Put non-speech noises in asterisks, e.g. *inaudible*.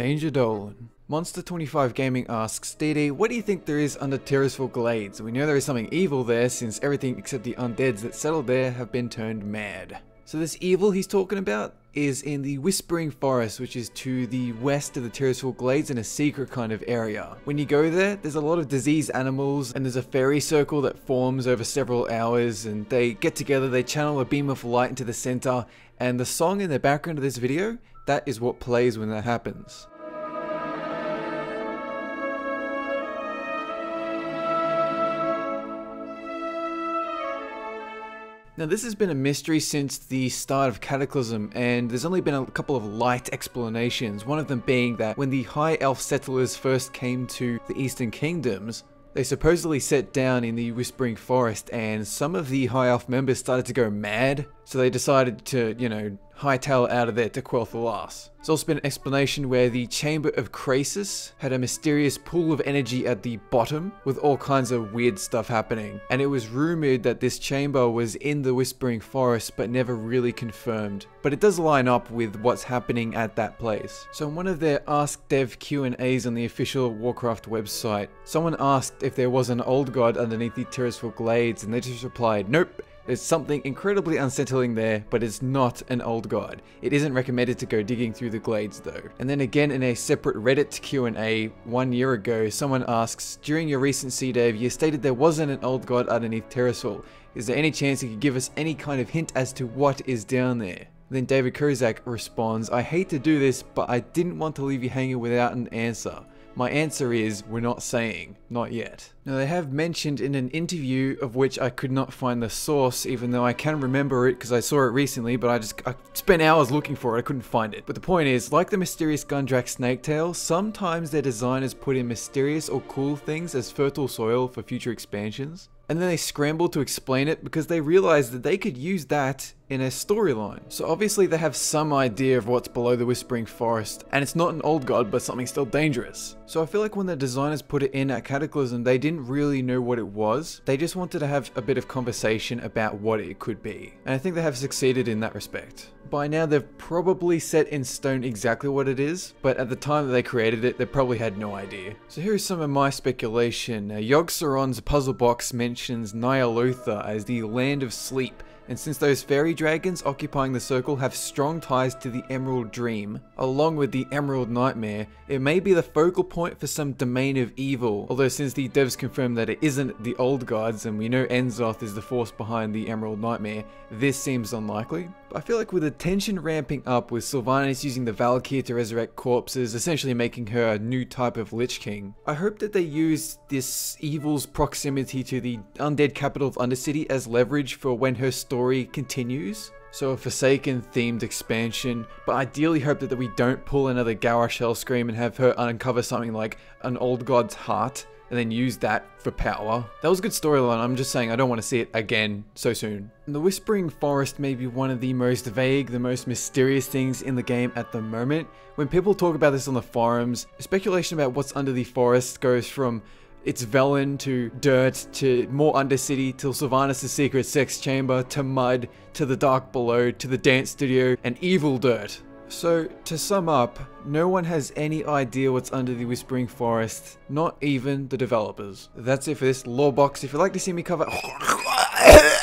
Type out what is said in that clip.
Danger Dolan. Monster25 Gaming asks, DD, what do you think there is under Tirisfal Glades? We know there is something evil there since everything except the undeads that settled there have been turned mad. So this evil he's talking about is in the Whispering Forest, which is to the west of the Tirisfal Glades in a secret kind of area. When you go there, there's a lot of diseased animals and there's a fairy circle that forms over several hours and they get together, they channel a beam of light into the center and the song in the background of this video, that is what plays when that happens. Now this has been a mystery since the start of Cataclysm and there's only been a couple of light explanations, one of them being that when the High Elf settlers first came to the Eastern Kingdoms, they supposedly set down in the Whispering Forest and some of the High Elf members started to go mad, so they decided to, you know, hightail out of there to quell the loss. There's also been an explanation where the Chamber of Krasis had a mysterious pool of energy at the bottom with all kinds of weird stuff happening. And it was rumored that this chamber was in the Whispering Forest but never really confirmed. But it does line up with what's happening at that place. So in one of their Ask Dev Q&As on the official Warcraft website, someone asked if there was an old god underneath the Tirisfal Glades and they just replied, nope, there's something incredibly unsettling there, but it's not an old god. It isn't recommended to go digging through the glades though. And then again in a separate Reddit Q&A one year ago, someone asks, during your recent CDev, you stated there wasn't an old god underneath Tirisfal. Is there any chance you could give us any kind of hint as to what is down there? Then David Kosak responds, I hate to do this, but I didn't want to leave you hanging without an answer. My answer is, we're not saying. Not yet. Now they have mentioned in an interview of which I could not find the source even though I can remember it because I saw it recently but I just I spent hours looking for it, I couldn't find it. But the point is, like the mysterious Gundrak snake tail, sometimes their designers put in mysterious or cool things as fertile soil for future expansions and then they scramble to explain it because they realized that they could use that in a storyline. So obviously they have some idea of what's below the Whispering Forest, and it's not an old god, but something still dangerous. So I feel like when the designers put it in at Cataclysm, they didn't really know what it was. They just wanted to have a bit of conversation about what it could be. And I think they have succeeded in that respect. By now they've probably set in stone exactly what it is, but at the time that they created it, they probably had no idea. So here's some of my speculation. Yogg-Saron's puzzle box mentions Ny'alotha as the land of sleep, and since those fairy dragons occupying the circle have strong ties to the Emerald Dream, along with the Emerald Nightmare, it may be the focal point for some domain of evil, although since the devs confirmed that it isn't the old gods and we know N'Zoth is the force behind the Emerald Nightmare, this seems unlikely. I feel like with the tension ramping up with Sylvanas using the Val'kyr to resurrect corpses, essentially making her a new type of Lich King, I hope that they use this evil's proximity to the undead capital of Undercity as leverage for when her story continues. So a Forsaken themed expansion, but ideally hope that, that we don't pull another Garrosh Hellscream and have her uncover something like an old god's heart and then use that for power. That was a good storyline, I'm just saying I don't want to see it again so soon. The Whispering Forest may be one of the most vague, the most mysterious things in the game at the moment. When people talk about this on the forums, speculation about what's under the forest goes from it's Velen to dirt to more Undercity to Sylvanas' secret sex chamber to mud to the dark below to the dance studio and evil dirt. So, to sum up, no one has any idea what's under the Whispering Forest, not even the developers. That's it for this lore box. If you'd like to see me cover... *laughs*